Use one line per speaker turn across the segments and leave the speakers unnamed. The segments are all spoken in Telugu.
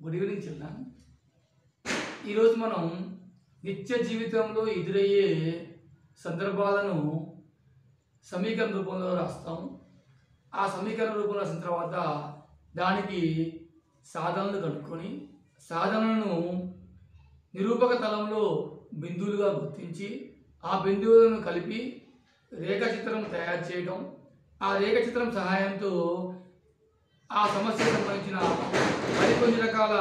గుడ్ ఈవినింగ్ చిల్డ్రన్ ఈరోజు మనం నిత్య జీవితంలో ఎదురయ్యే సందర్భాలను సమీకరణ రూపంలో రాస్తాం. ఆ సమీకరణ రూపంలో రాసిన తర్వాత దానికి సాధనలు కనుక్కొని సాధనలను నిరూపక తలంలో బిందువులుగా గుర్తించి ఆ బిందువులను కలిపి రేఖాచిత్రం తయారు చేయడం ఆ రేఖాచిత్రం సహాయంతో ఆ సమస్యకు సంబంధించిన మరికొన్ని రకాల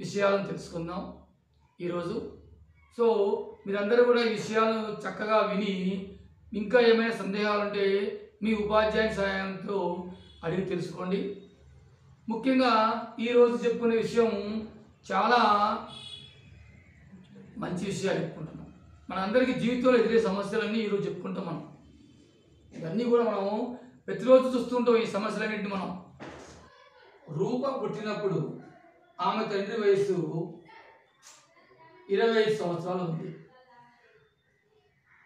విషయాలను తెలుసుకుందాం ఈరోజు. సో మీరందరూ కూడా ఈ విషయాలను చక్కగా విని ఇంకా ఏమైనా సందేహాలు ఉంటే మీ ఉపాధ్యాయ సహాయంతో అడిగి తెలుసుకోండి. ముఖ్యంగా ఈరోజు చెప్పుకునే విషయం చాలా మంచి విషయాలు చెప్పుకుంటున్నాం. మన అందరికీ జీవితంలో ఎదురే సమస్యలన్నీ ఈరోజు చెప్పుకుంటాం మనం. ఇవన్నీ కూడా మనం ప్రతిరోజు చూస్తుంటాం ఈ సమస్యలన్నింటినీ మనం. రూప పుట్టినప్పుడు ఆమె తండ్రి వయసు ఇరవై ఐదు సంవత్సరాలు ఉంది.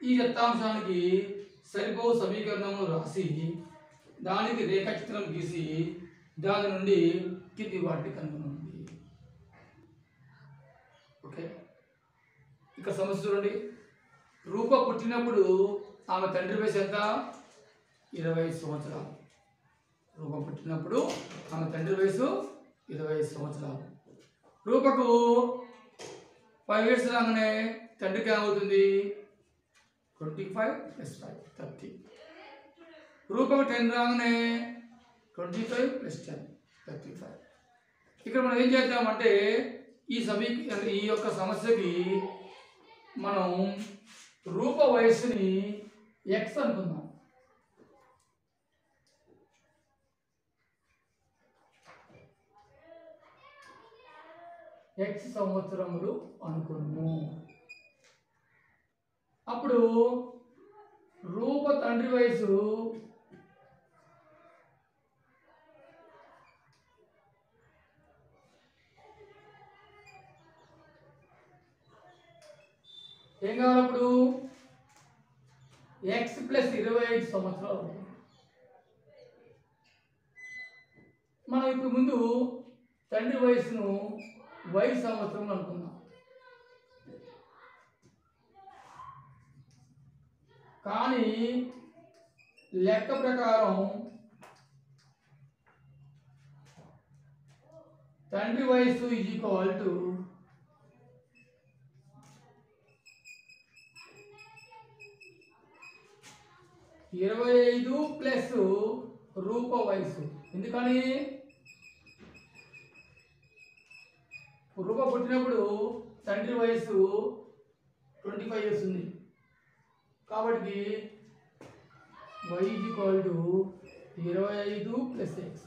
ఈ దత్తాంశానికి సరిపోవు సమీకరణము రాసి దానికి రేఖాచిత్రం గీసి దాని నుండి కింది వాటిని కనుగొనండి. ఓకే? ఇక సమస్య చూడండి. రూప పుట్టినప్పుడు ఆమె తండ్రి వయసు ఎంత? ఇరవై ఐదు సంవత్సరాలు. రూప పుట్టినప్పుడు ఆమె తండ్రి వయసు ఇరవై సంవత్సరాలు. రూపకు ఫైవ్ ఇయర్స్ రాగానే తండ్రికి ఏమవుతుంది? Twenty five plus five thirty రూపకు ten రాగానే twenty five plus ten thirty five ఇక్కడ మనం ఏం చేద్దామంటే ఈ సమీ ఈ యొక్క సమస్యకి మనం రూప వయస్సుని ఎక్స్ అనుకుందాం. ఎక్స్ సంవత్సరములు అనుకున్నాము అప్పుడు రూప తండ్రి వయసు ఏం కావాలి అప్పుడు? ఎక్స్ ప్లస్ ఇరవై ఐదు సంవత్సరాలు మనం ఇప్పుడు ముందు తండ్రి వయసును వై సంవత్సరం అనుకుందాం. కానీ లెక్క ప్రకారం తండ్రి వయసు ఈజ్ ఈక్వల్ టు ఇరవై ఐదు ప్లస్ రూప వయసు ఎందుకని? రూప పుట్టినప్పుడు తండ్రి వయసు ట్వంటీ ఫైవ్ ఇయర్స్ ఉంది. కాబట్టి వై ఈక్వల్ టు ఇరవై ఐదు ప్లస్ ఎక్స్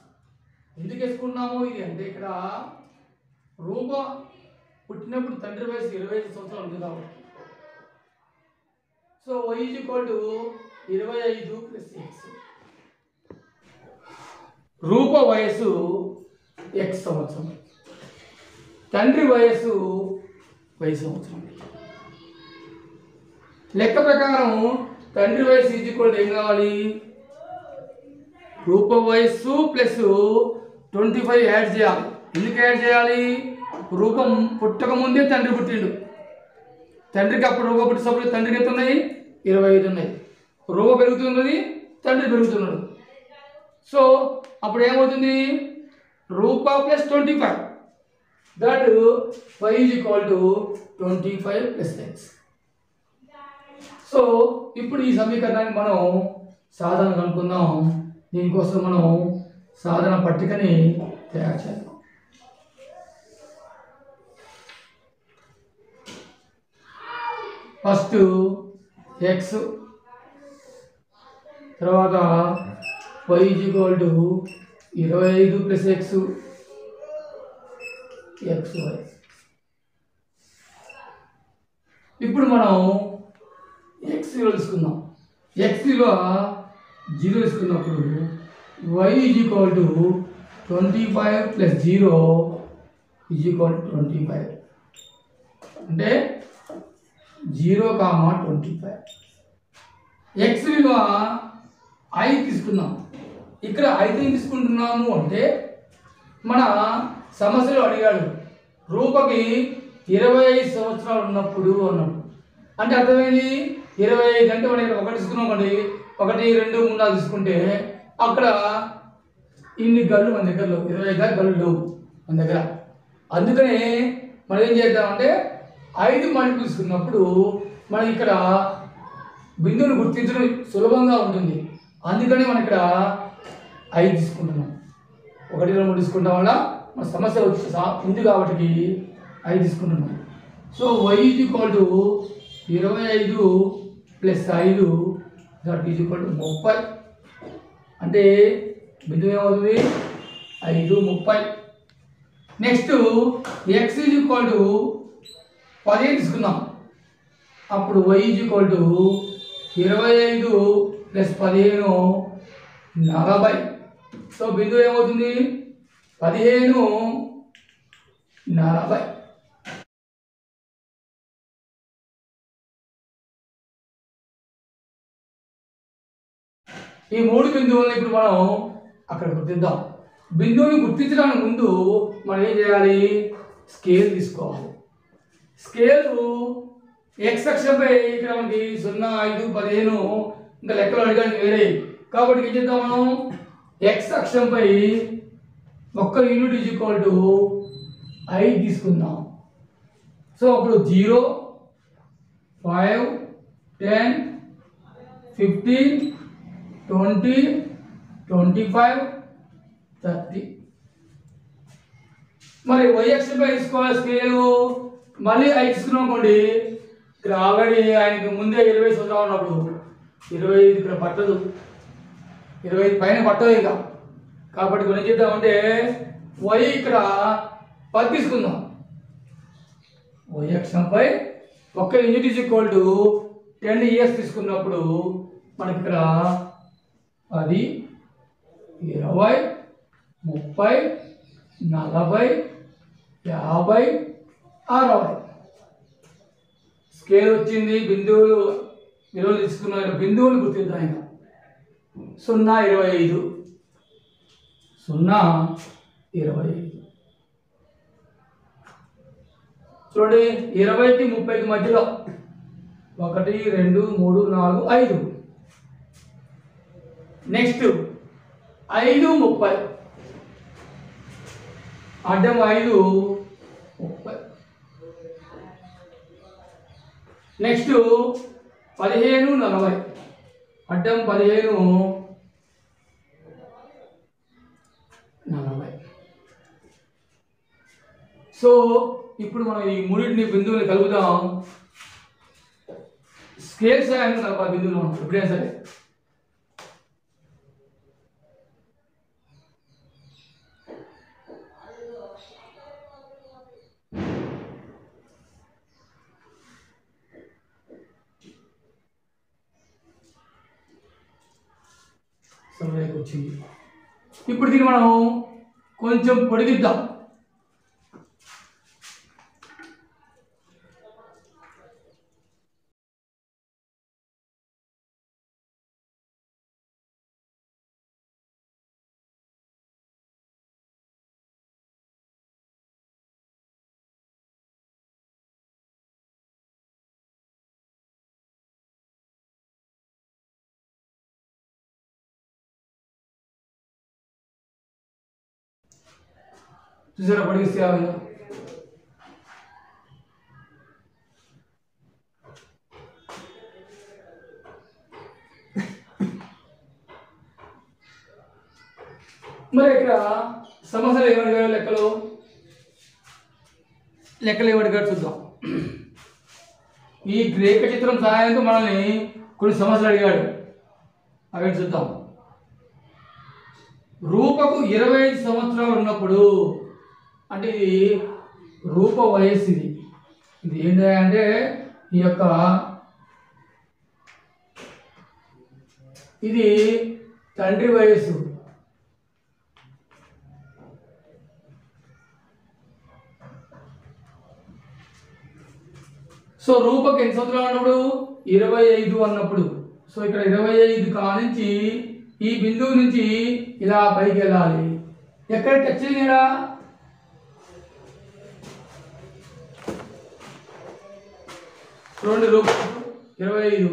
ఎందుకు వేసుకున్నాము? ఇది అంటే ఇక్కడ రూప పుట్టినప్పుడు తండ్రి వయసు ఇరవై ఐదు సంవత్సరాలు ఉంది కాబట్టి. సో వై ఈక్వల్ టు ఇరవై ఐదు ప్లస్ ఎక్స్ రూప వయసు ఎక్స్ సంవత్సరం. తండ్రి వయస్సు వెయ్యి సంవత్సరం లెక్క ప్రకారం తండ్రి వయసు ఈజ్వల్ ఏం కావాలి? రూప వయస్సు ప్లస్ ట్వంటీ ఫైవ్ యాడ్ చేయాలి. ఎందుకు యాడ్ చేయాలి? రూపం పుట్టక ముందే తండ్రి పుట్టిండు. తండ్రికి అప్పుడు రూప పుట్టినప్పుడు తండ్రికి ఎంత ఉన్నాయి? ఇరవై ఐదు ఉన్నాయి. రూప పెరుగుతున్నది తండ్రి పెరుగుతున్నాడు. సో అప్పుడు ఏమవుతుంది? Roopa plus twenty five that y is equal to 25 plus x. So ఇప్పుడు ఈ సమీకరణాన్ని మనం సాధన కనుక్కుందాం. దీనికోసం మనం సాధన పట్టికని తయారు చేద్దాం. ఫస్ట్ ఎక్స్ తర్వాత వై ఈక్వల్ టు ఇరవై ఐదు ప్లస్ ఎక్స్ ఎక్స్వై ఇప్పుడు మనం ఎక్స్ విలువ తీసుకుందాం. ఎక్స్ విలువ జీరో తీసుకున్నప్పుడు Y is equal to twenty five plus zero is equal to twenty five అంటే zero comma twenty five X విలువ ఐ తీసుకున్నాం ఇక్కడ ఐదు తీసుకుంటున్నాము అంటే మన సమస్యలు అడిగాడు. రూపకి ఇరవై ఐదు సంవత్సరాలు ఉన్నప్పుడు అన్నాడు. అంటే అర్థమైంది? ఇరవై ఐదు అంటే మనం ఇక్కడ ఒకటి తీసుకున్నాం అనుకోండి. ఒకటి రెండు మూడు నాలుగు తీసుకుంటే అక్కడ ఇన్ని గళ్ళు మన దగ్గర లేవు. ఇరవై ఐదు దాకా గళ్ళు లేవు మన దగ్గర. అందుకనే మనం ఏం చేద్దామంటే ఐదు మలుపులు తీసుకున్నప్పుడు మనం ఇక్కడ బిందువుని గుర్తించడం సులభంగా ఉంటుంది. అందుకనే మనం ఇక్కడ ఐదు తీసుకుంటున్నాం. ఒకటి రెండు తీసుకుంటాం వల్ల మన సమస్య వచ్చి ఉంది కాబట్టి ఐదు తీసుకుంటున్నాం so Y is equal to ఇరవై ఐదు ప్లస్ ఐదు దట్ ఈజ్ ఈక్వల్ టు ముప్పై. అంటే బిందువు ఏమవుతుంది? ఐదు ముప్పై. Next X is equal to పదిహేను తీసుకుందాం. అప్పుడు వై ఈజ్ ఈక్వల్ టు ఇరవై ఐదు ప్లస్ పదిహేను నలభై. సో బిందువు ఏమవుతుంది? పదిహేను నలభై. ఈ మూడు బిందువులను ఇప్పుడు మనం అక్కడ గుర్తిద్దాం. బిందువుని గుర్తించడానికి ముందు మనం ఏం చేయాలి? స్కేల్ తీసుకోవాలి. స్కేల్ ఎక్స్ అక్షంపై ఇక్కడ మనకి సున్నా ఐదు పదిహేను ఇంకా లెక్కలు అడగడానికి వేరే. కాబట్టి ఏం చేద్దాం మనం? ఎక్స్ అక్షంపై ఒక్క యూనిట్ ఈజ్ ఈక్వల్ టు ఐ తీసుకుందాం. సో అప్పుడు zero five ten fifteen twenty twenty five thirty. మరి వైఎక్స్పై తీసుకోవాలి స్కేలు మళ్ళీ ఐ తీసుకున్నాం అనుకోండి ఇక్కడ ఆల్రెడీ ఆయనకి ముందే ఇరవై సంవత్సరాలు ఉన్నప్పుడు. ఇరవై ఐదు ఇక్కడ పట్టదు. ఇరవై ఐదు పైన పట్టదు ఇక. కాబట్టి ఇప్పుడు ఏం చేద్దామంటే వై ఇక్కడ పది తీసుకుందాం వై అక్షంపై ఒక్క unit is equal to ten years తీసుకున్నప్పుడు మనకి ఇక్కడ పది ఇరవై ముప్పై నలభై యాభై అరవై. స్కేల్ వచ్చింది బిందువులు విలువలు తీసుకున్న బిందువులు గుర్తిద్దాం ఇంకా. సున్నా ఇరవై ఐదు. సున్నా ఇరవై ఐదు. చూడండి ఇరవైకి ముప్పైకి మధ్యలో ఒకటి రెండు మూడు నాలుగు ఐదు. నెక్స్ట్ ఐదు ముప్పై. అడ్డం ఐదు ముప్పై. నెక్స్ట్ పదిహేను నలభై. అడ్డం పదిహేను నలభై. సో ఇప్పుడు మనం ఈ మూడింటిని బిందువుని కలుపుదాం. స్కేల్స్ సహాయంతో నలభై బిందువులు ఉంటాయి ఎప్పుడైనా సరే కొంచెం పొడిగిద్దాం చూసారా పొడిగిస్తే ఏమైందో? మరి ఇక్కడ సమస్యలు ఏమడిగారు లెక్కలు? లెక్కలు ఏమడిగారు చూద్దాం. ఈ గ్రేక చిత్రం సహాయంతో మనల్ని కొన్ని సమస్యలు అడిగాడు. అవి చూద్దాం. రూపకు ఇరవై ఐదు సంవత్సరాలు ఉన్నప్పుడు అంటే ఇది రూప వయస్సు ఇది. ఇది ఏంటంటే అంటే ఈ యొక్క ఇది తండ్రి వయస్సు. సో రూపకు ఎన్ని సంవత్సరాలు అన్నప్పుడు ఇరవై ఐదు అన్నప్పుడు. సో ఇక్కడ ఇరవై ఐదు కానించి ఈ బిందువు నుంచి ఇలా పైకి వెళ్ళాలి. ఎక్కడ టచ్ చేయరా? రెండు రూపాయలు ఇరవై ఐదు.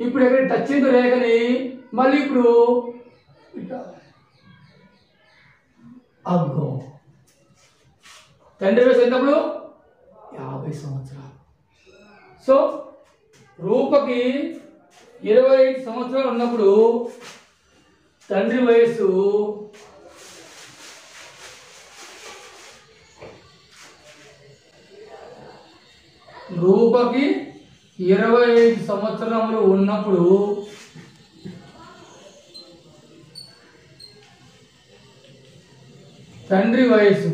ఇప్పుడు ఎక్కడ టచ్ అయిందో రేఖని మళ్ళీ ఇప్పుడు అబ్బో. తండ్రి వయసు ఎంతప్పుడు? యాభై సంవత్సరాలు. సో రూపకి ఇరవై ఐదు సంవత్సరాలు ఉన్నప్పుడు తండ్రి వయస్సు రూపకి ఇరవై ఐదు సంవత్సరములు ఉన్నప్పుడు తండ్రి వయస్సు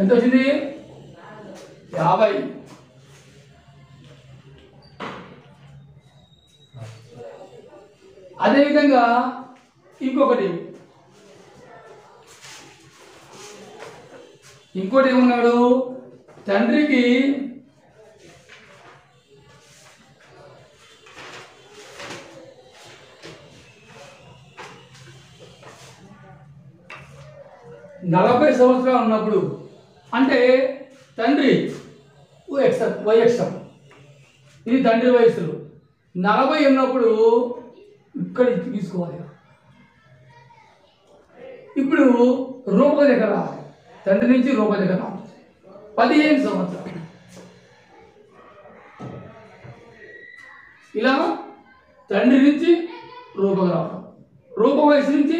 ఎంత వచ్చింది? యాభై. అదేవిధంగా ఇంకొకటి. ఇంకోటి ఏమన్నాడు? తండ్రికి నలభై సంవత్సరాలు ఉన్నప్పుడు అంటే తండ్రి ఎక్సర్ వై ఇది తండ్రి వయసులు నలభై ఉన్నప్పుడు ఇక్కడ తీసుకోవాలి. ఇప్పుడు రూప దగ్గర తండ్రి నుంచి రూప దగ్గర పదిహేను సంవత్సరాలు. ఇలా తండ్రి నుంచి రూపకు రావడం రూప వయసు నుంచి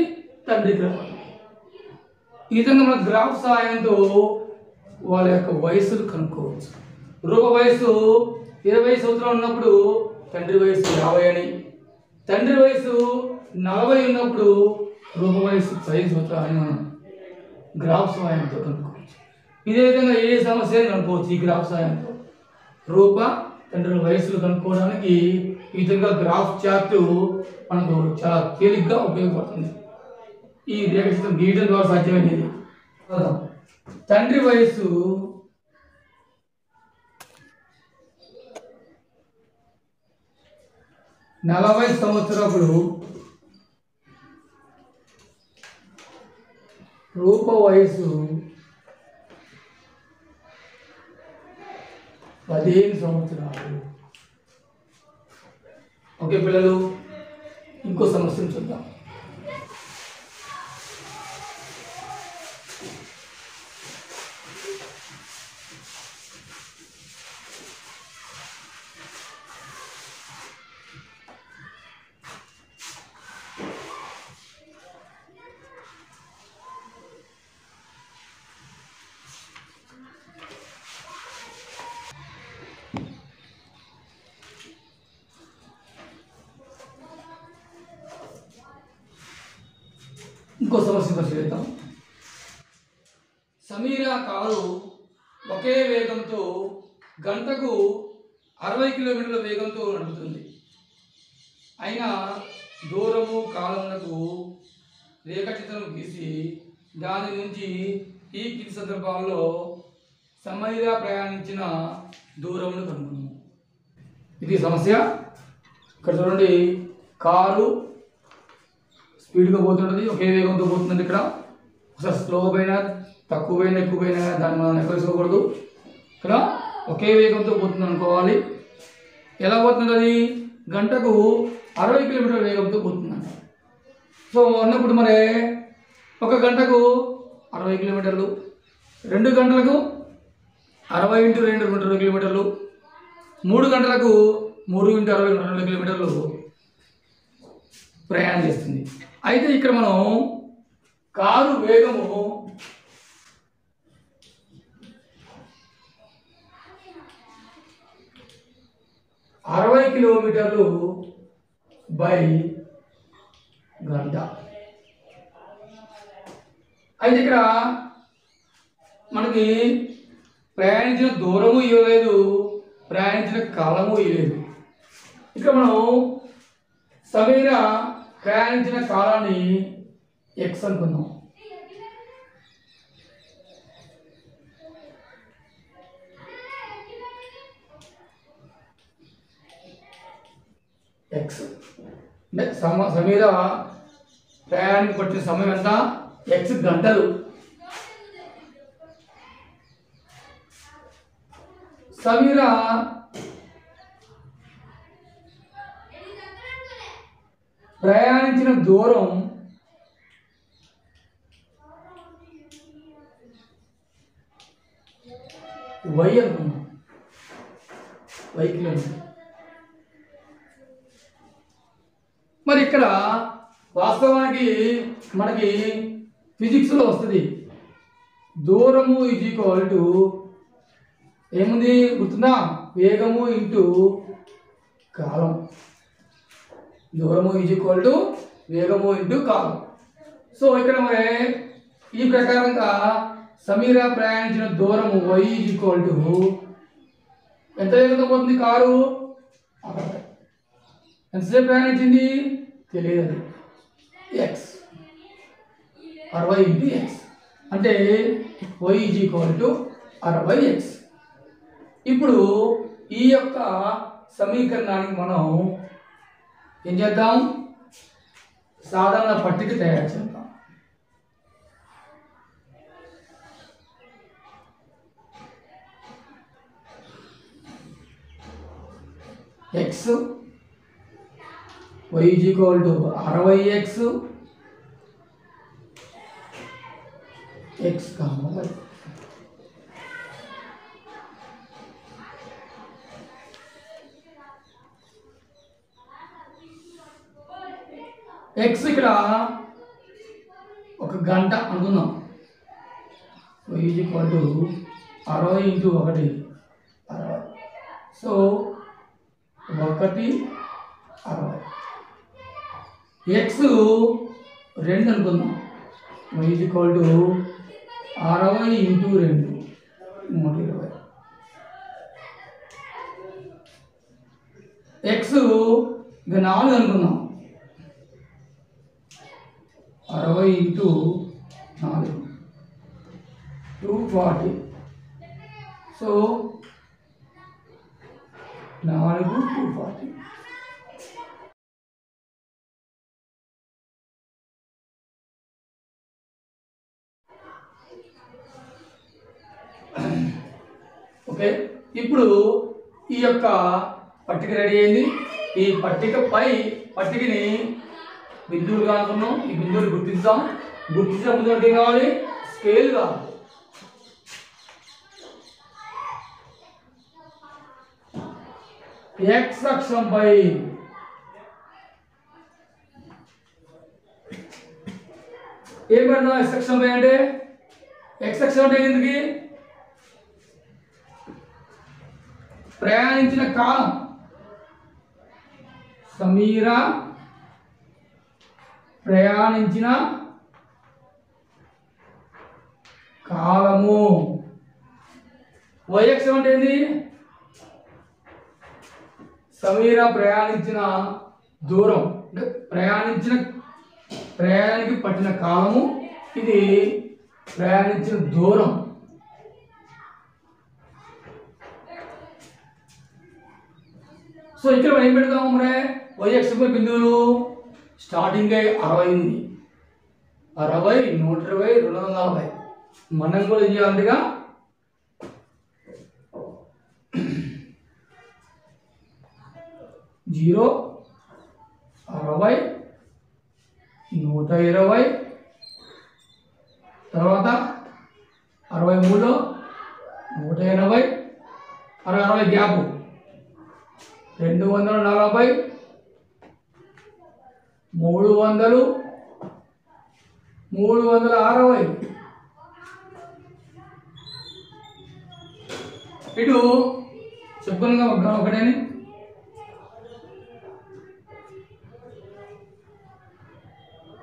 తండ్రికి రావడం ఈ విధంగా మన గ్రాఫ్ సహాయంతో వాళ్ళ యొక్క వయసులు కనుక్కోవచ్చు. రూప వయసు ఇరవై సంవత్సరాలు ఉన్నప్పుడు తండ్రి వయసు యాభై అని తండ్రి వయసు నలభై ఉన్నప్పుడు రూప వయసు సైజు సంవత్సరాలు అని మనం గ్రాఫ్ సహాయంతో కనుక్కోవచ్చు. ఇదే విధంగా ఏ సమస్య కనుక్కోవచ్చు ఈ గ్రాఫ్ సహాయంతో. రూప తండ్రి వయసులు కనుక్కోవడానికి ఈ విధంగా గ్రాఫ్ చార్ట్ మనకు చాలా తేలిగ్గా ఉపయోగపడుతుంది. ఈ రేఖ గీయడం ద్వారా సాధ్యమైనది తండ్రి వయసు నలభై సంవత్సరపుడు రూప వయసు పదిహేను సంవత్సరాలు. ఓకే పిల్లలు ఇంకో సమస్యను చూద్దాం ఇంకో సమస్య పరిశీలిద్దాం సమీరా కారు ఒకే వేగంతో గంటకు అరవై కిలోమీటర్ల వేగంతో నడుపుతుంది అయినా దూరము కాలములకు రేఖాచిత్రం గీసి దాని నుంచి ఈ కింది సందర్భాల్లో సమీరా ప్రయాణించిన దూరమును కనుగొను ఇది సమస్య? ఇక్కడ చూడండి కారు స్పీడ్గా పోతుంటుంది ఒకే వేగంతో పోతుంది ఇక్కడ. ఒకసారి స్లో పోయినా తక్కువ పోయినా ఎక్కువ పోయినా దాన్ని మనం ఎక్కువ ఇక్కడ ఒకే వేగంతో పోతుంది అనుకోవాలి. ఎలా పోతుంది అది? గంటకు అరవై కిలోమీటర్ల వేగంతో పోతుందంట సో అన్నప్పుడు మరి ఒక గంటకు అరవై కిలోమీటర్లు రెండు గంటలకు అరవై ఇంటూ రెండు రెండు ఇరవై కిలోమీటర్లు మూడు గంటలకు మూడు ఇంటూ అరవై రెండు కిలోమీటర్లు ప్రయాణం చేస్తుంది. అయితే ఇక్కడ మనం కారు వేగము అరవై కిలోమీటర్లు బై గంట. అయితే ఇక్కడ మనకి ప్రయాణించిన దూరము ఇవ్వలేదు ప్రయాణించిన కాలము ఇవ్వలేదు. ఇక్కడ మనం సమీర ప్రయాణించిన కాలాన్ని ఎక్స్ అనుకుందాం. ఎక్స్ అంటే సమ సమీర ప్రయాణానికి పట్టిన సమయం ఎంత? ఎక్స్ గంటలు. సమీర ప్రయాణించిన దూరం వై అనుకున్నాం వై కిలోమీటర్. మరి ఇక్కడ వాస్తవానికి మనకి ఫిజిక్స్లో వస్తుంది. దూరము ఈజ్ ఈక్వల్ టు ఏముంది? గుర్తుందా? వేగము ఇంటూ కాలం. దూరము ఈజ్ ఈక్వల్ టు వేగము ఇంటూ కాలం సో ఇక్కడ మరి ఈ ప్రకారంగా సమీర ప్రయాణించిన దూరము వై ఈజ్ ఈక్వల్ టు ఎంత వేగంతో పోతుంది కారు? ఎంతసేపు ప్రయాణించింది? తెలియదు. ఎక్స్ అరవై ఇంటూ ఎక్స్ అంటే వై ఈజ్ ఈక్వల్ టు అరవై ఎక్స్ ఇప్పుడు ఈ యొక్క సమీకరణానికి మనం ఏం చేద్దాం? సాధారణ పట్టిక తయారు చేద్దాం. ఎక్స్ వై టు అరవై ఎక్స్ ఎక్స్ కావాలి ఎక్స్ ఇక్కడ ఒక గంట అనుకుందాం. వై ఈజ్ ఈక్వల్ టు అరవై ఇంటూ ఒకటి. అరవై సో ఒకటి అరవై ఎక్స్ రెండు అనుకుందాం. వై ఈజ్ ఈక్వల్ టు అరవై ఇంటూ రెండు. నూట ఇరవై. ఎక్స్ ఇక నాలుగు అనుకుందాం. అరవై ఇంటూ నాలుగు. Two forty. సో నాలుగు టూ ఫార్టీ. ఓకే? ఇప్పుడు ఈ యొక్క పట్టిక రెడీ అయింది. ఈ పట్టికపై పట్టికని బిందువులుగా అనుకున్నాం ఈ బిందువులు గుర్తిస్తాం గుర్తించే ముందు ఏం కావాలి? స్కేల్ కావాలి. ఎక్స్ అక్షంపై ఏం పెడదాం ఎక్స్ అక్షంపై అంటే? ఎక్స్ అక్షం అంటే ఎందుకు ప్రయాణించిన కాలం. సమీరా ప్రయాణించిన కాలము. వైఎక్స్ అంటే ఏంది? సమీర ప్రయాణించిన దూరం. అంటే ప్రయాణించిన ప్రయాణానికి పట్టిన కాలము. ఇది ప్రయాణించిన దూరం. సో ఇక్కడ మనం ఏం పెడతాము మరే? వైఎక్స్ బిందువులు. స్టార్టింగ్ అరవై ఉంది. అరవై నూట ఇరవై రెండు వందల నలభై. మనం కూడా ఏం జీరో అరవై నూట ఇరవై. తర్వాత అరవై మూడు నూట ఎనభై. అరవై అరవై గ్యాప్. రెండు వందల నలభై. మూడు వందలు. మూడు వందల అరవై. ఇటు చెప్పుకున్నా ఒక ఒకటేని.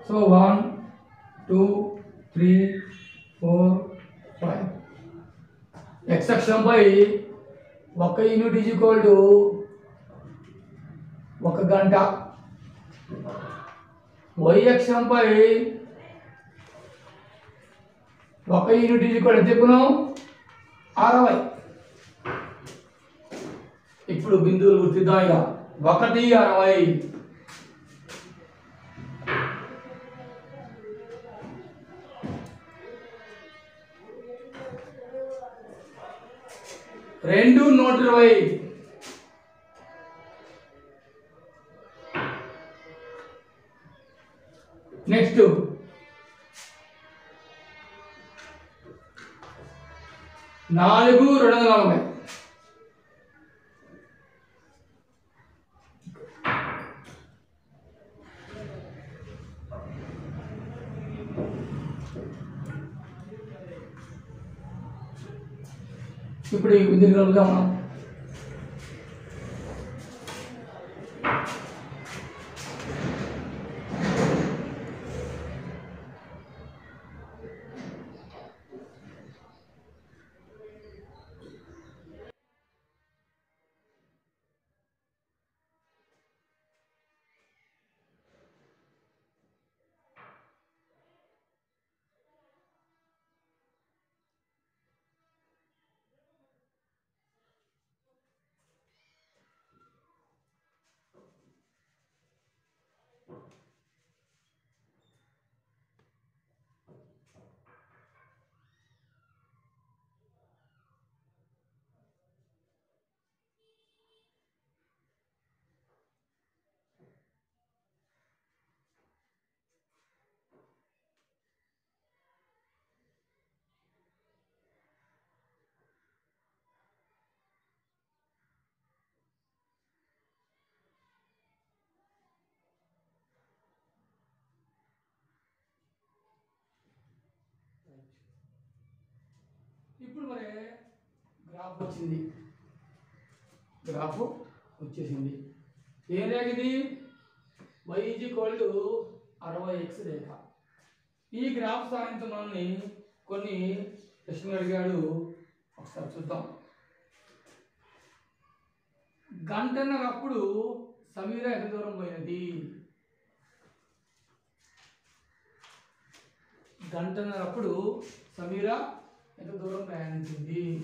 So one two three four five X అక్షంపై ఒక యూనిట్ ఈజ్ ఈక్వల్ టు ఒక గంట. వైయక్షంపై ఒక యూనిట్ ఈజ్ ఈక్వల్ అరవై. ఇప్పుడు బిందువులు గుర్తిద్దాం ఇక. ఒకటి అరవై. రెండు నూట ఇరవై. నెక్స్ట్. నాలుగు రెండు వందల నలభై. ఇప్పుడు ఈ దీనికి కలుగుతాం ఇప్పుడు మరి గ్రాఫ్ వచ్చింది. గ్రాఫ్ వచ్చేసింది. ఏ రేఖ ఇది? వై ఈజ్ ఈక్వల్ టు అరవై ఎక్స్ రేఖ. ఈ గ్రాఫ్ సాయంతో మనల్ని కొన్ని ప్రశ్నలు అడిగాడు. ఒకసారి చూద్దాం. గంటన్నరప్పుడు సమీర ఎంత దూరం పోయినది గంటన్నరప్పుడు సమీర ఎంత దూరం ప్రయాణించింది?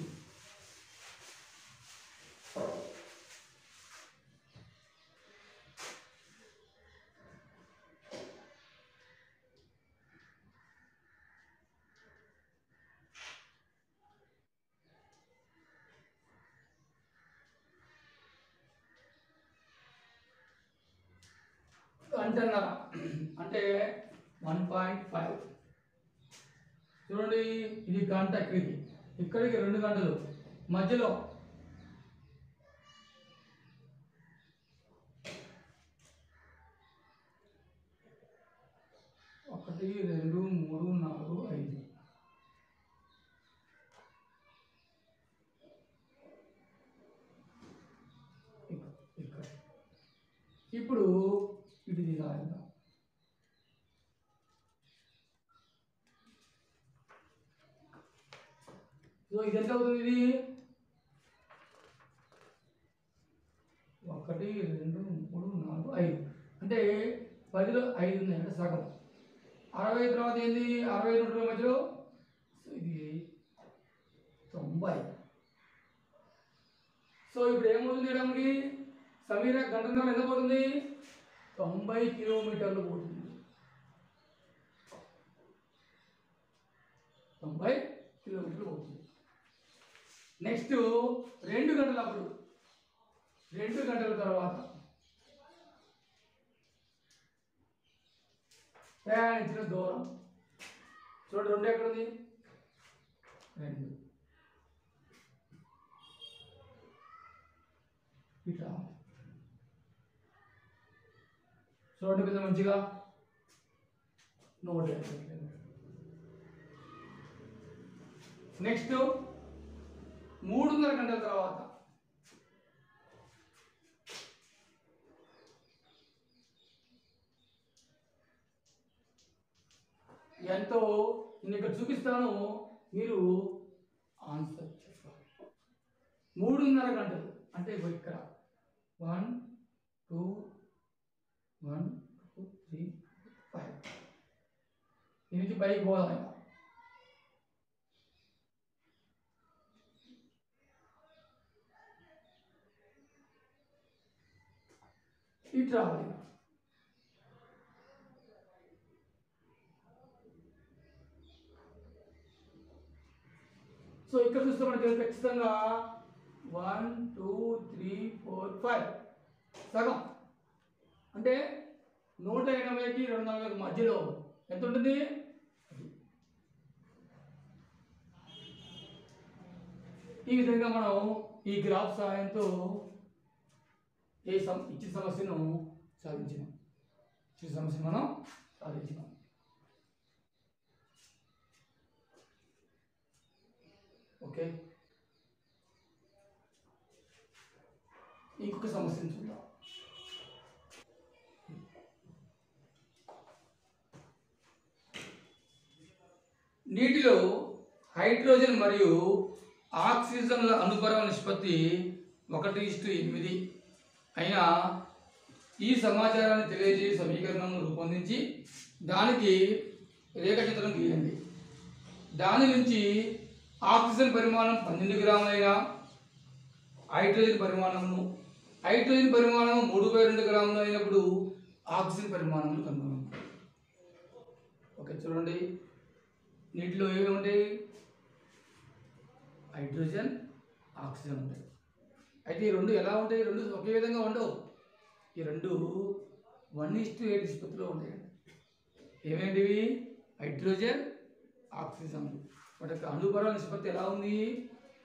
గంటన్నర అంటే వన్ పాయింట్ ఫైవ్ చూడండి ఇది గంట ఇక్కడికి ఇక్కడికి రెండు గంటలు. మధ్యలో ఒకటి రెండు మూడు నాలుగు ఐదు. ఇక్కడ ఇప్పుడు ఇటు రాద్దాం. సో ఇది ఎంత అవుతుంది ఇది? ఒకటి రెండు మూడు నాలుగు ఐదు. అంటే పదిలో ఐదు ఉన్నాయి అంటే సగం. అరవై తర్వాత ఏంది? అరవై రెండు మధ్యలో. ఇది తొంభై. సో ఇప్పుడు ఏమవుతుంది మనకి సమీర గంటన్నర ఎంత పోతుంది? తొంభై కిలోమీటర్లు పోతుంది. తొంభై కిలోమీటర్లు పోతుంది. నెక్స్ట్ రెండు గంటలప్పుడు రెండు గంటల తర్వాత. ప్రయాణించిన దూరం. చూడండి రెండు ఎక్కడ ఉంది రెండు. ఇట్లా. చూడండి కొంచెం మంచిగా. నోట్ నెక్స్ట్ మూడున్నర గంటల తర్వాత ఎంతో నేను ఇక్కడ చూపిస్తాను మీరు ఆన్సర్ చెప్పాలి. మూడున్నర గంటలు అంటే ఇక్కడ. One two one two three five దీని నుంచి పైకి పోదాం ఇంకా. ఇటు రావాలి. సో ఇక్కడ చూస్తే మనకి ఖచ్చితంగా one two three four five. సగం. అంటే నూట ఎనభైకి రెండు వందల మధ్యలో ఎంత ఉంటుంది? ఈ విధంగా మనం ఈ గ్రాఫ్ సహాయంతో ఏ సమ ఇచ్చిన సమస్యను సాధించినాం. ఇచ్చిన సమస్యను మనం సాధించినాం. ఓకే? ఇంకొక సమస్యను చూద్దాం. నీటిలో హైడ్రోజన్ మరియు ఆక్సిజన్ల అనుపరమ నిష్పత్తి ఒకటి ఇష్టు ఎనిమిది. అయినా ఈ సమాచారాన్ని తెలియజేయ సమీకరణను రూపొందించి దానికి రేఖచిత్రం గీయండి. దాని నుంచి ఆక్సిజన్ పరిమాణం పన్నెండు గ్రాములైన హైడ్రోజన్ పరిమాణమును హైడ్రోజన్ పరిమాణం మూడు బై రెండు గ్రాములు అయినప్పుడు ఆక్సిజన్ పరిమాణము కనుగొనం ఓకే చూడండి. నీటిలో ఏమి ఉంటాయి? హైడ్రోజన్ ఆక్సిజన్ ఉంటాయి. అయితే ఈ రెండు ఎలా ఉంటాయి? రెండు ఒకే విధంగా ఉండవు. ఈ రెండు వన్ ఇస్ టు ఎయిట్ నిష్పత్తిలో ఉంటాయండి. ఏమేంటివి? Hydrogen oxygen. వాటి యొక్క నిష్పత్తి ఎలా ఉంది?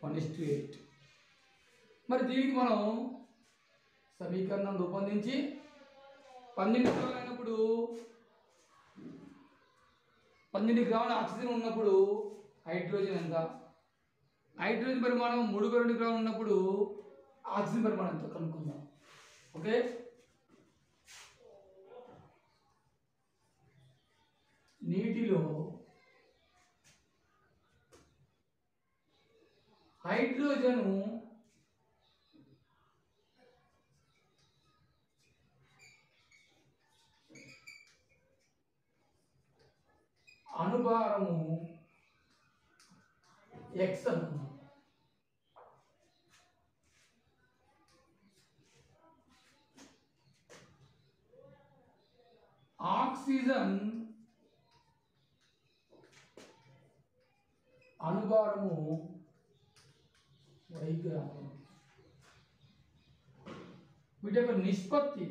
వన్ ఇస్ టు ఎయిట్ మరి దీనికి మనం సమీకరణం రూపొందించి పన్నెండు గ్రాములు అయినప్పుడు పన్నెండు గ్రాముల ఆక్సిజన్ ఉన్నప్పుడు హైడ్రోజన్ ఎంత? హైడ్రోజన్ పరిమాణం మూడు రెండు గ్రాములు ఉన్నప్పుడు ఆక్సిజన్ పరిమాణం ఎంత కనుక్కుందాం. ఓకే? నీటిలో హైడ్రోజను అనుభారము ఎక్స్ అనుకున్నాం ఆక్సిజన్ అనుభారము వై గ్రామం వీటి యొక్క నిష్పత్తి.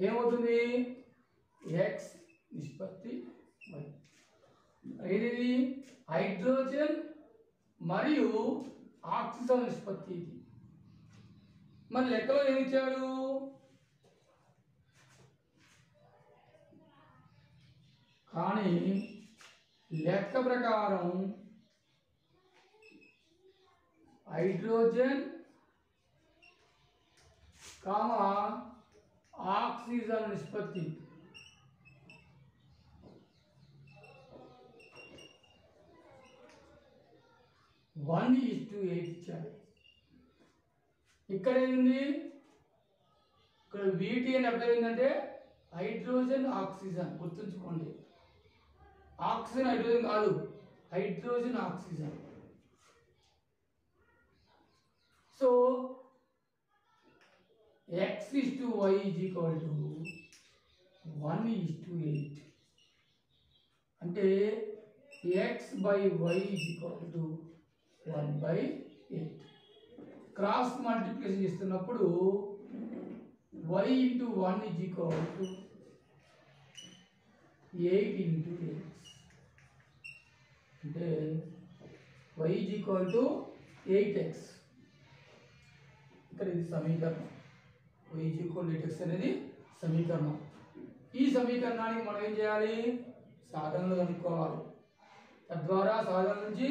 ఏమవుతుంది? ఎక్స్ నిష్పత్తి ఏది? హైడ్రోజన్ మరియు ఆక్సిజన్ నిష్పత్తి ఇది. మరి లెక్కలో ఏమిచ్చాడు కానీ లెక్క ప్రకారం హైడ్రోజన్ కామ ఆక్సిజన్ నిష్పత్తి. వన్ ఈజ్ టు ఎయిట్ ఇచ్చారు. ఇక్కడ ఏంది ఇక్కడ వీటి అని అర్థం ఏంటంటే హైడ్రోజన్ ఆక్సిజన్. గుర్తుంచుకోండి. ఆక్సిజన్ హైడ్రోజన్ కాదు hydrogen oxygen. So x is to y is equal to one is to eight అంటే x by y is equal to one by eight cross multiplication చేస్తున్నప్పుడు y into one is equal to eight into eight అంటే y is equal to eight x ఇక్కడ ఇది సమీకరణం. Y is equal eight x అనేది సమీకరణం. ఈ సమీకరణానికి మనం ఏం చేయాలి? సాధనలు కనుక్కోవాలి. తద్వారా సాధన నుంచి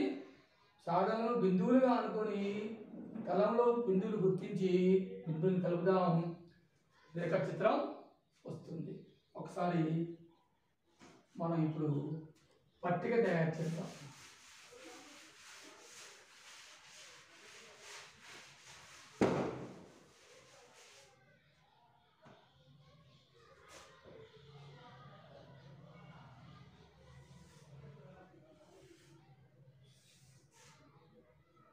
సాధనలు బిందువులుగా అనుకొని కలంలో బిందువులు గుర్తించి బిందువుని కలుపుదాం. రేఖాచిత్రం వస్తుంది. ఒకసారి మనం ఇప్పుడు పట్టిక తయారు చేద్దాం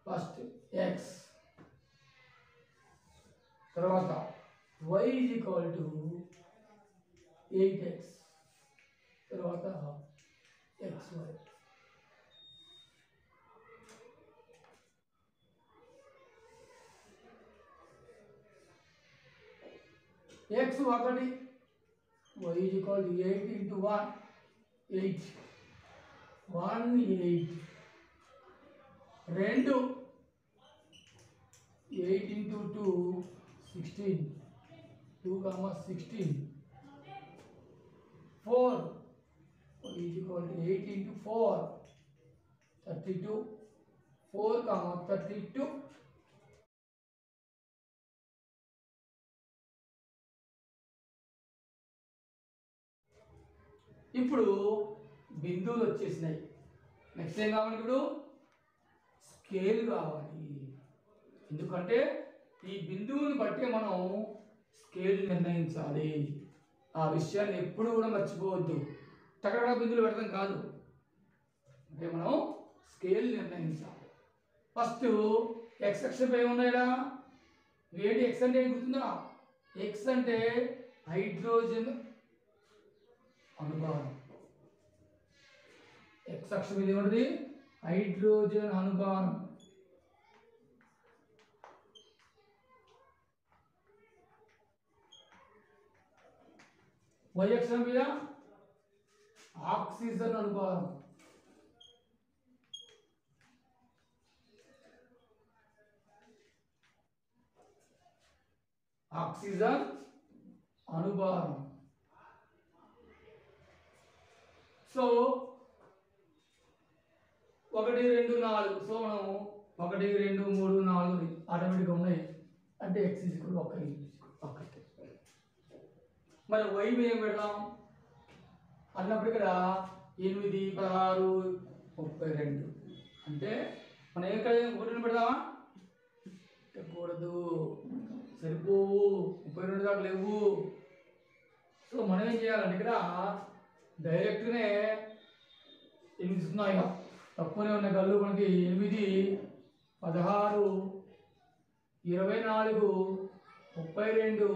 ఫస్ట్ ఎక్స్ తర్వాత y is equal to eight x తర్వాత ఎక్స్ వై ఎక్స్ ఒకటి y is equal to eight into one eight one eight రెండు eight into two sixteen two comma sixteen four is equal to eight into four thirty two four comma thirty two ఇప్పుడు బిందువులు వచ్చేసినాయి. నెక్స్ట్ ఏం కావాలి ఇప్పుడు? స్కేల్ కావాలి. ఎందుకంటే ఈ బిందువుని బట్టి మనం స్కేల్ నిర్ణయించాలి. ఆ విషయాన్ని ఎప్పుడు కూడా మర్చిపోవద్దు. టకటక బిందులు పెడతాం కాదు. అంటే మనం స్కేల్ నిర్ణయించాలి. ఫస్ట్ ఎక్స్ అక్షరం ఉన్నాయా వేడి ఎక్స్ అంటే ఏం గుర్తుందా? ఎక్స్ అంటే హైడ్రోజన్ అనుభవం. ఎక్స్ అక్షం ఇది ఉంటుంది హైడ్రోజన్ అనుభవం. వై అక్షరం మీద ఆక్సిజన్ అనుభావం ఆక్సిజన్ అనుభావం సో ఒకటి రెండు నాలుగు. సో మనము ఒకటి రెండు మూడు నాలుగు ఆటోమేటిక్గా ఉన్నాయి. అంటే ఎక్స్ ఈక్వల్ ఒక ఒకటి మరి వైపు ఏం పెడదాం అన్నప్పుడు ఇక్కడ ఎనిమిది పదహారు ముప్పై రెండు. అంటే మనం ఏం ఇక్కడ పెడదామా పెట్టకూడదు. సరిపోవు. ముప్పై రెండు దాకా లేవు. సో మనం ఏం చేయాలంటే ఇక్కడ డైరెక్ట్గానే ఎనిమిది సున్నాయి తక్కువనే ఉన్న గల్లు మనకి. ఎనిమిది పదహారు ఇరవై నాలుగు ముప్పై రెండు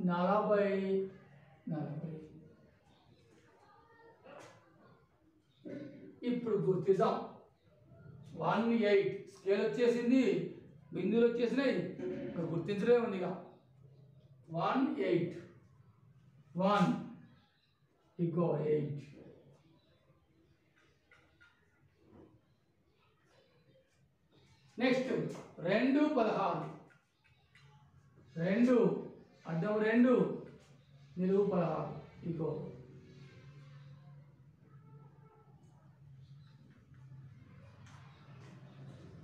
నలభై నలభై. ఇప్పుడు గుర్తిద్దాం. One eight. స్కేల్ వచ్చేసింది. బిందువులు వచ్చేసినాయి. ఇక్కడ గుర్తించలే ఉంది ఇక వన్ ఎయిట్. వన్ ఇగో ఎయిట్. నెక్స్ట్. రెండు పదహారు. రెండు అడ్డం రెండు. నిలువు పదహారు ఇగో.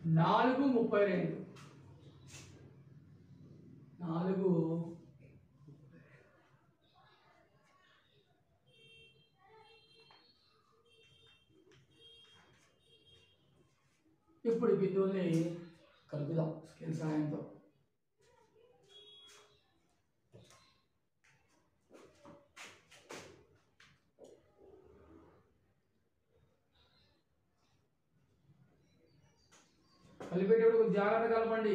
నాలుగు ముప్పై రెండు. నాలుగు ఇప్పుడు ఈ బిందువుల్ని కలుపుదాం స్కేల్ సాయంతో కలిపేటప్పుడు జాగ్రత్త కలపండి.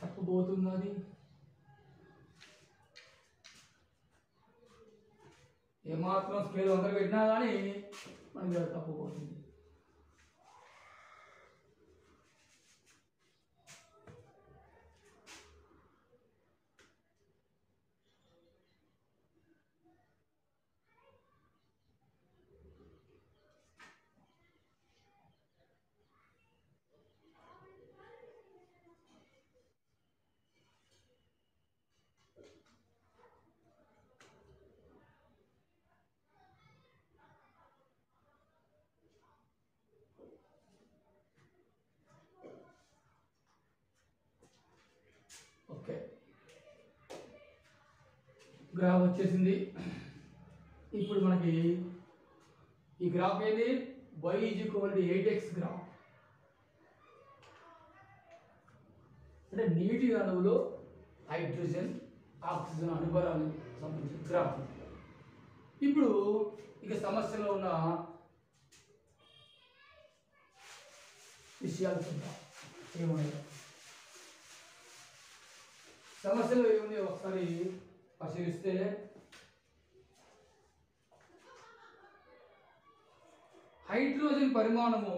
తప్పు పోతుందని ఏమాత్రం స్కేల్ వందలు పెట్టినా కానీ మనకి తప్పు పోతుంది ఓకే గ్రాఫ్ వచ్చేసింది. ఇప్పుడు మనకి ఈ గ్రాఫ్ ఏది? Y is equal to eight x graph అంటే నీటి అణువులో హైడ్రోజన్ ఆక్సిజన్ అనుభవాలు సంబంధించిన గ్రాఫ్ ఇప్పుడు ఇక సమస్యలో ఉన్న విషయాలు చూద్దాం. ఏమున్నాయి? సమస్యలు ఏముంది ఒకసారి పరిశీలిస్తే హైడ్రోజన్ పరిమాణము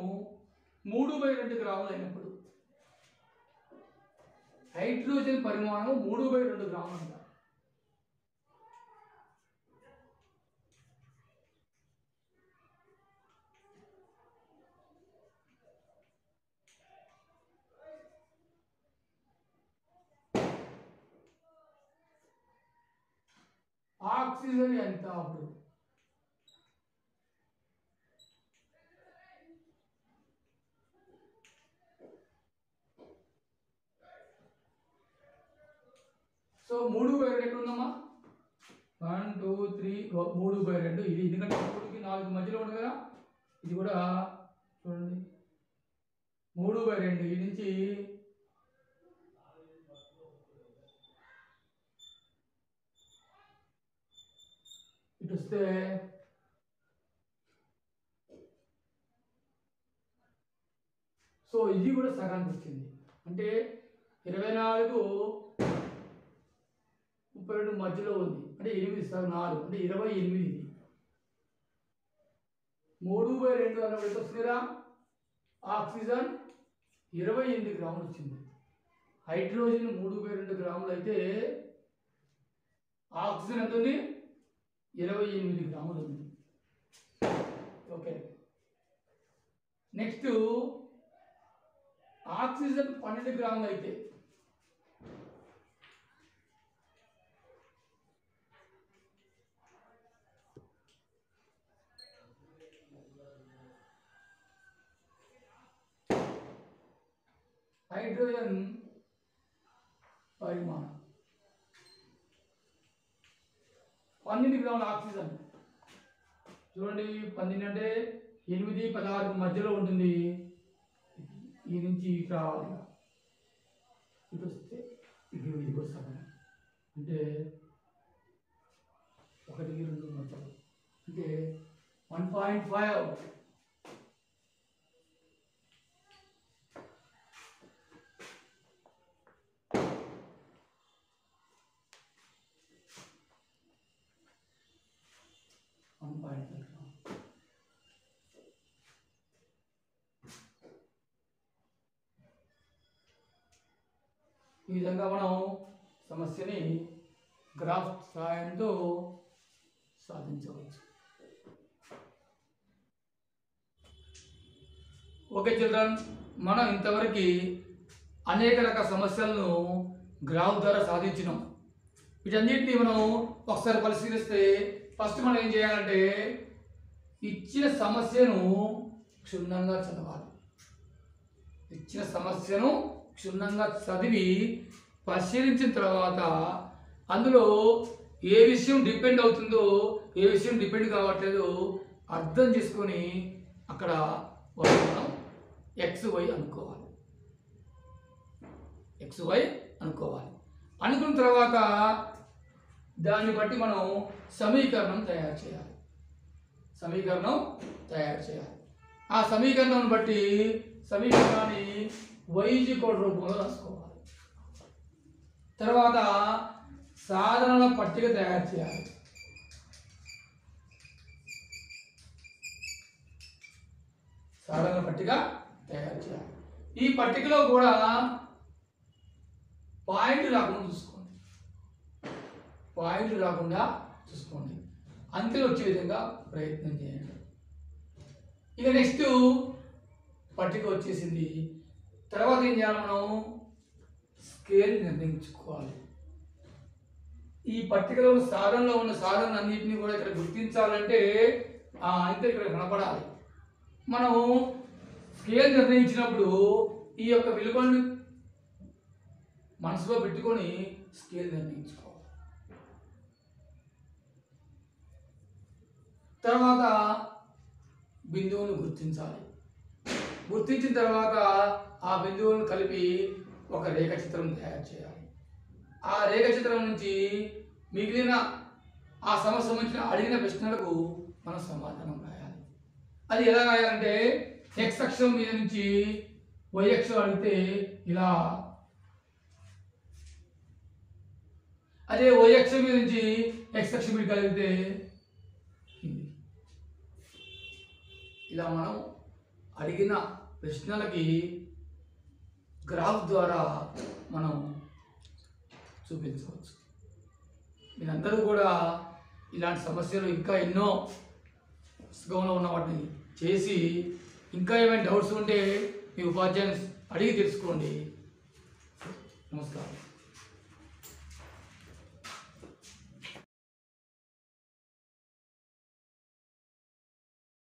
మూడు బై రెండు గ్రాములు అయినప్పుడు హైడ్రోజన్ పరిమాణం మూడు బై రెండు గ్రాములు అంట ఆక్సిజన్ ఎంత అప్పుడు? సో మూడు బై రెండు ఉందమ్మా వన్ టూ త్రీ మూడు బై రెండు. ఇది ఎందుకంటే మూడుకి నాలుగు మధ్యలో ఉంది కదా? ఇది కూడా చూడండి. మూడు బై రెండు. ఇది నుంచి ఇటు వస్తే సో ఇది కూడా సగానికి వచ్చింది. అంటే ఇరవై నాలుగు ముప్పై రెండు మధ్యలో ఉంది. అంటే ఎనిమిది సగం నాలుగు అంటే ఇరవై ఎనిమిది ఇది. మూడు బై రెండు అన్నప్పుడు ఎంత వస్తుందిరా ఆక్సిజన్ ఇరవై ఎనిమిది గ్రాములు వచ్చింది. హైడ్రోజన్ మూడు బై రెండు గ్రాములు అయితే ఆక్సిజన్ ఎంత ఉంది? ఇరవై ఎనిమిది గ్రాములు ఉంది. ఓకే. నెక్స్ట్ ఆక్సిజన్ పన్నెండు గ్రాములు అయితే. హైడ్రోజన్ పరిమాణం. పన్నెండు గ్రాముల ఆక్సిజన్. చూడండి పన్నెండు అంటే ఎనిమిది పదహారు మధ్యలో ఉంటుంది. ఈ నుంచి ఇటు రావాలి ఇటు వస్తే ఇటు ఇదికి అంటే ఒకటి రెండు మధ్యలో. అంటే one point five one point five ఈ విధంగా మనం సమస్యని గ్రాఫ్ సహాయంతో సాధించవచ్చు. ఓకే చిల్డ్రన్ మనం ఇంతవరకు అనేక రకాల సమస్యలను గ్రాఫ్ ద్వారా సాధించినాం. వీటన్నిటిని మనం ఒకసారి పరిశీలిస్తే ఫస్ట్ మనం ఏం చేయాలంటే ఇచ్చిన సమస్యను క్షుణ్ణంగా చదవాలి. ఇచ్చిన సమస్యను క్షుణ్ణంగా చదివి పరిశీలించిన తర్వాత అందులో ఏ విషయం డిపెండ్ అవుతుందో ఏ విషయం డిపెండ్ కావట్లేదో అర్థం చేసుకొని అక్కడ మనం ఎక్స్ వై అనుకోవాలి. ఎక్స్ వై అనుకోవాలి. అనుకున్న తర్వాత దాన్ని బట్టి మనం సమీకరణం తయారు చేయాలి. సమీకరణం తయారు చేయాలి. ఆ సమీకరణం బట్టి సమీకరణాన్ని వైజీ కోడ్ రూపంలో రాసుకోవాలి. తర్వాత సాధనల పట్టిక తయారు చేయాలి. సాధనల పట్టిక తయారు చేయాలి. ఈ పట్టికలో కూడా పాయింట్ రాకుండా చూసుకోండి. పాయింట్ రాకుండా చూసుకోండి. అంకెలు వచ్చే విధంగా ప్రయత్నం చేయండి. ఇక నెక్స్ట్ పట్టిక వచ్చేసింది తర్వాత ఏం చేయాలి మనం స్కేల్ నిర్ణయించుకోవాలి. ఈ పట్టికలో ఉన్న సాధనలో ఉన్న సాధన అన్నింటినీ కూడా ఇక్కడ గుర్తించాలంటే ఆ అంకె ఇక్కడ కనపడాలి. మనం స్కేల్ నిర్ణయించినప్పుడు ఈ యొక్క విలువను మనసులో పెట్టుకొని స్కేల్ నిర్ణయించుకోవాలి. తర్వాత బిందువును గుర్తించాలి. గుర్తించిన తర్వాత ఆ బిందువులను కలిపి ఒక రేఖ చిత్రం తయారు చేయాలి. ఆ రేఖాచిత్రం నుంచి మిగిలిన ఆ సమస్య సంబంధించిన అడిగిన ప్రశ్నలకు మనం సమాధానం రాయాలి. అది ఎలా రాయాలంటే ఎక్స్ అక్షరం మీద నుంచి వై అక్షరం అడిగితే ఇలా. అదే వై అక్షరం మీద నుంచి ఎక్స్ అక్షరం మీద కలిగితే ఇలా మనం అడిగిన ప్రశ్నలకి గ్రాఫ్ ద్వారా మనం చూపించవచ్చు. మీరందరూ కూడా ఇలాంటి సమస్యలు ఇంకా ఎన్నో పుస్తకంలో ఉన్న వాటిని చేసి ఇంకా ఏమైనా డౌట్స్ ఉంటే మీ ఉపాధ్యాయుని అడిగి తెలుసుకోండి. నమస్కారం.